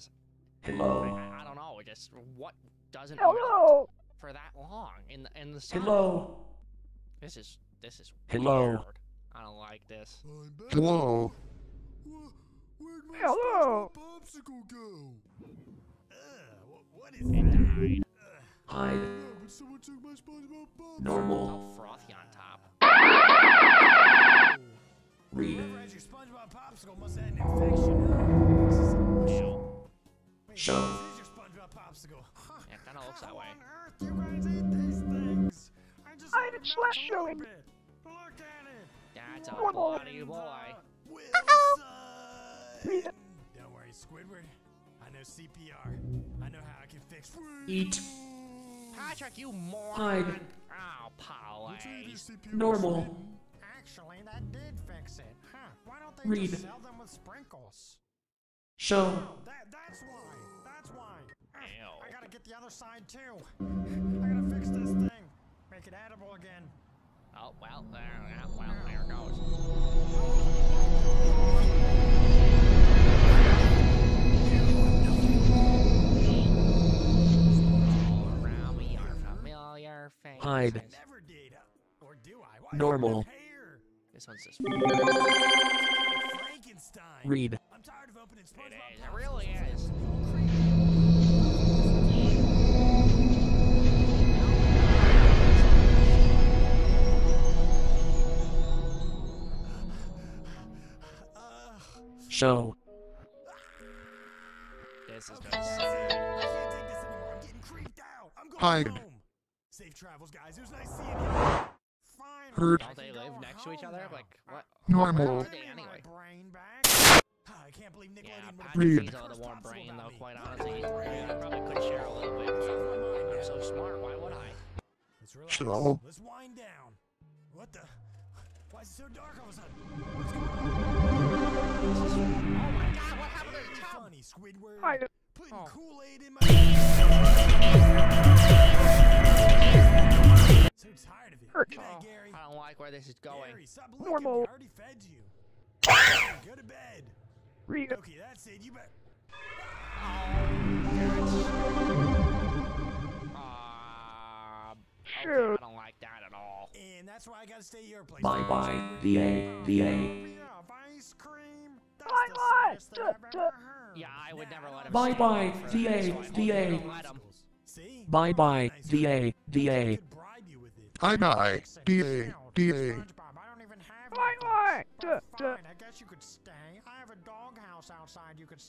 is. Hello. I, I don't know. Just what doesn't Hello. for that long in the in the sun. Hello. This is this is Hello. weird. I don't like this. Hello. Where'd my Hello. Popsicle go? Ugh, wha- what is It that? Hide. But someone took my SpongeBob popsicle. Normal. All frothy on top. Read. Wait, Show. This is your SpongeBob popsicle. Huh. Yeah, kind of looks that How on earth do you guys eat these things? I just I let did it slash melt showing. Look at it. That's a Normal. bloody boy. Wilson! Don't worry, Squidward. I know CPR. I know how I can fix. Eat. Patrick, you moron. Hide. Oh, Polly. Normal. Actually, that did fix it. Huh? Why don't they Read. just sell them with sprinkles? Show. That that's why. Get the other side too. I gotta fix this thing. Make it edible again. Oh, well, there, yeah, well, there goes. All around me are familiar faces. Hide. Never did. Or do I? Normal. Is it hair? This one's just. Frankenstein. Read. I'm tired of opening It SpongeBob. is. It really is. Out. I'm going Hide. home. Safe travels, guys. It was nice seeing you. Fine. Hurt. Don't they live next to each other? Like, what? Normal. Where are Give they me my anyway? brain back. I can't believe Yeah, would Patrick Read. needs a little more brain, though, quite honestly. He's, I probably could share a little bit, but I'm so smart, why would I? Let's relax. Slow. Let's wind down. What the? Why is it so dark all of a sudden? What's? Oh my god, what happened to the Ain't tub? funny, Squidward. Hide. Putting Oh. Kool-Aid in my. so tired of it. Hurt. Oh, I don't like where this is going. Gary, stop. Normal. I already fed you. Go to bed. Read. Okay, that's it. You bet. Uh, okay, I don't like that at all. And that's why I gotta stay at your place. Bye bye. Squidward. VA. Oh, VA. ice cream. That's Bye the bye. saddest thing Duh, I've duh. ever heard. Yeah, I would never let him Bye bye, for that, VA, so I hope you VA. don't let him. See? Bye bye. Nice VA. VA. could bribe you with it. Bye bye. Fix. DA. DA. SpongeBob, I don't even have Bye bye. But Duh, duh. Fine, I guess you could stay. I have a doghouse outside you could stay.